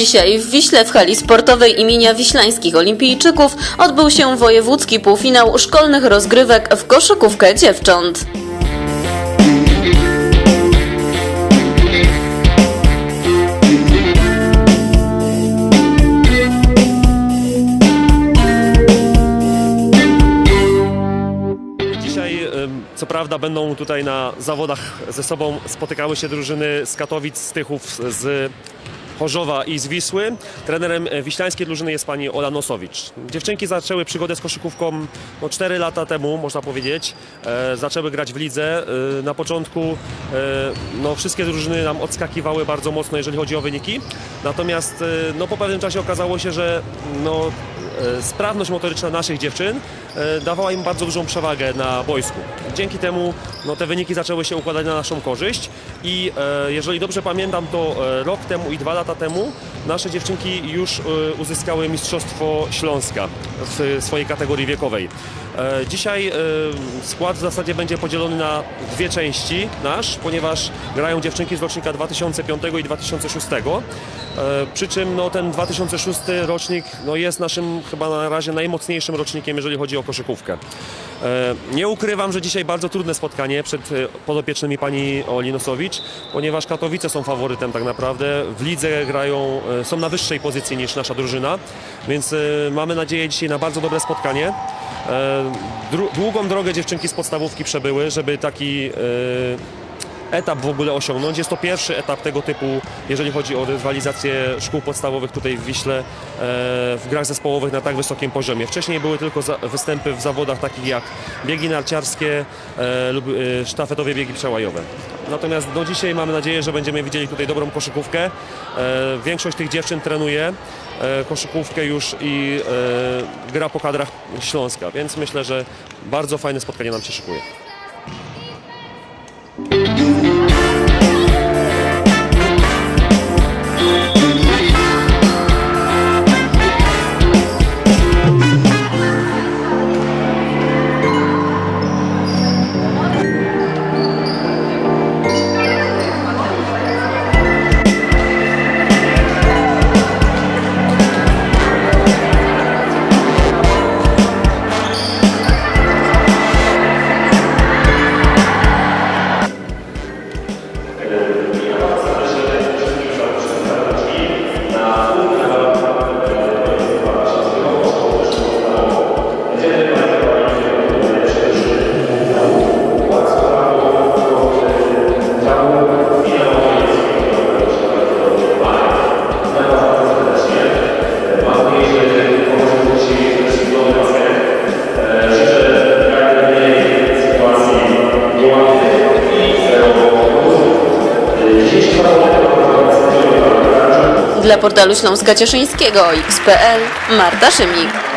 Dzisiaj w Wiśle w hali sportowej imienia Wiślańskich Olimpijczyków odbył się wojewódzki półfinał szkolnych rozgrywek w koszykówkę dziewcząt. Co prawda, będą tutaj na zawodach ze sobą spotykały się drużyny z Katowic, z Tychów, z Chorzowa i z Wisły. Trenerem wiślańskiej drużyny jest pani Ola Nosowicz. Dziewczynki zaczęły przygodę z koszykówką no, 4 lata temu, można powiedzieć. E, zaczęły grać w lidze. E, na początku e, no, wszystkie drużyny nam odskakiwały bardzo mocno, jeżeli chodzi o wyniki. Natomiast e, no, po pewnym czasie okazało się, że no, e, sprawność motoryczna naszych dziewczyn e, dawała im bardzo dużą przewagę na boisku. Dzięki temu no, te wyniki zaczęły się układać na naszą korzyść i jeżeli dobrze pamiętam, to rok temu i dwa lata temu nasze dziewczynki już e, uzyskały Mistrzostwo Śląska w swojej kategorii wiekowej. E, Dzisiaj e, skład w zasadzie będzie podzielony na dwie części nasz, ponieważ grają dziewczynki z rocznika 2005 i 2006. E, Przy czym no, ten 2006 rocznik no, jest naszym chyba na razie najmocniejszym rocznikiem, jeżeli chodzi o koszykówkę. E, Nie ukrywam, że dzisiaj bardzo trudne spotkanie przed e, podopiecznymi pani Oli Nosowicz, ponieważ Katowice są faworytem tak naprawdę. W lidze grają, e, są na wyższej pozycji niż nasza drużyna, więc mamy nadzieję dzisiaj na bardzo dobre spotkanie. Długą drogę dziewczynki z podstawówki przebyły, żeby taki etap w ogóle osiągnąć. Jest to pierwszy etap tego typu, jeżeli chodzi o rywalizację szkół podstawowych tutaj w Wiśle e, w grach zespołowych na tak wysokim poziomie. Wcześniej były tylko występy w zawodach takich jak biegi narciarskie e, lub e, sztafetowe biegi przełajowe. Natomiast do dzisiaj mamy nadzieję, że będziemy widzieli tutaj dobrą koszykówkę. Większość tych dziewczyn trenuje koszykówkę już i gra po kadrach Śląska, więc myślę, że bardzo fajne spotkanie nam się szykuje. Dla portalu Śląska Cieszyńskiego XPL Marta Szymik.